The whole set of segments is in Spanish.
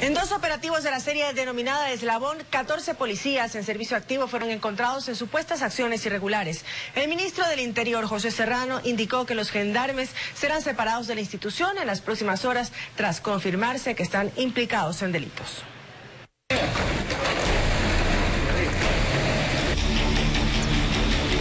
En dos operativos de la serie denominada Eslabón, 14 policías en servicio activo fueron encontrados en supuestas acciones irregulares. El ministro del Interior, José Serrano, indicó que los gendarmes serán separados de la institución en las próximas horas tras confirmarse que están implicados en delitos.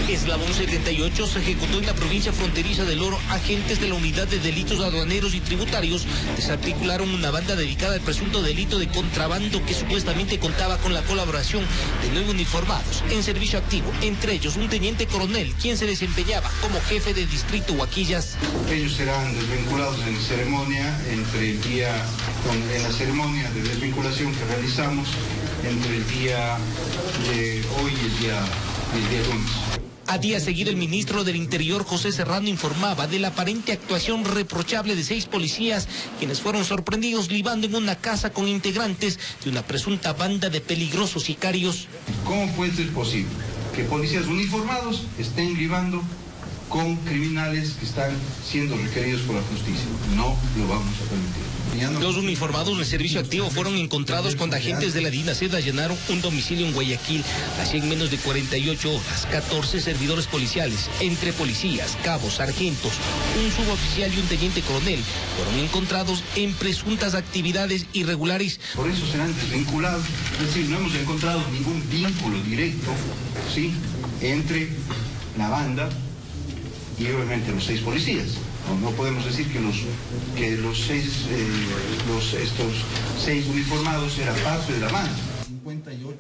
Eslabón 78 se ejecutó en la provincia fronteriza del Oro. Agentes de la Unidad de Delitos Aduaneros y Tributarios desarticularon una banda dedicada al presunto delito de contrabando que supuestamente contaba con la colaboración de nueve uniformados en servicio activo, entre ellos un teniente coronel, quien se desempeñaba como jefe de distrito Huaquillas. Ellos serán desvinculados en ceremonia entre el día, en la ceremonia de desvinculación que realizamos entre el día de hoy y el día, el día lunes. A día seguido, el ministro del Interior, José Serrano, informaba de la aparente actuación reprochable de seis policías, quienes fueron sorprendidos libando en una casa con integrantes de una presunta banda de peligrosos sicarios. ¿Cómo puede ser posible que policías uniformados estén libando con criminales que están siendo requeridos por la justicia. No lo vamos a permitir. Los uniformados del servicio activo fueron encontrados cuando agentes de la DINASED allanaron un domicilio en Guayaquil. Así en menos de 48 horas, 14 servidores policiales, entre policías, cabos, sargentos, un suboficial y un teniente coronel, fueron encontrados en presuntas actividades irregulares. Por eso serán desvinculados. Es decir, no hemos encontrado ningún vínculo directo ¿sí? entre la banda y obviamente los seis policías. No, podemos decir que los, que los, seis, eh, los estos seis uniformados eran parte de la banda.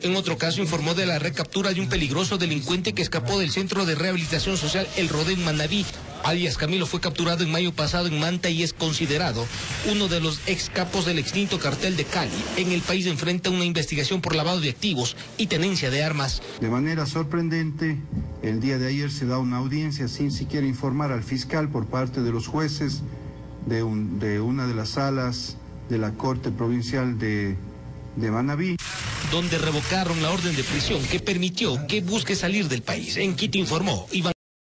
En otro caso informó de la recaptura de un peligroso delincuente que escapó del Centro de Rehabilitación Social El Rodén Manaví. Alias Camilo fue capturado en mayo pasado en Manta y es considerado uno de los ex capos del extinto cartel de Cali. En el país enfrenta una investigación por lavado de activos y tenencia de armas. De manera sorprendente, el día de ayer se da una audiencia sin siquiera informar al fiscal por parte de los jueces de, de una de las salas de la Corte Provincial de, de Manabí donde revocaron la orden de prisión que permitió que busque salir del país. En Quito informó Iván